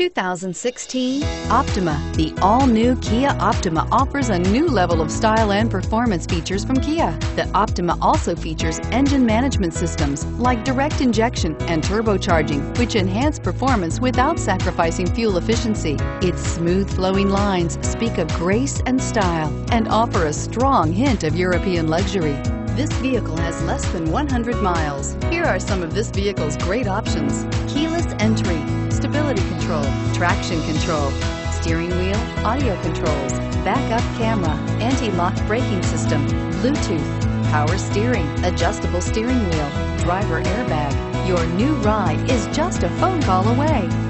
2016 Optima. The all-new Kia Optima offers a new level of style and performance features from Kia. The Optima also features engine management systems like direct injection and turbocharging, which enhance performance without sacrificing fuel efficiency. Its smooth flowing lines speak of grace and style and offer a strong hint of European luxury. This vehicle has less than 100 miles. Here are some of this vehicle's great options. Keyless entry, control, traction control, steering wheel, audio controls, backup camera, anti-lock braking system, Bluetooth, power steering, adjustable steering wheel, driver airbag. Your new ride is just a phone call away.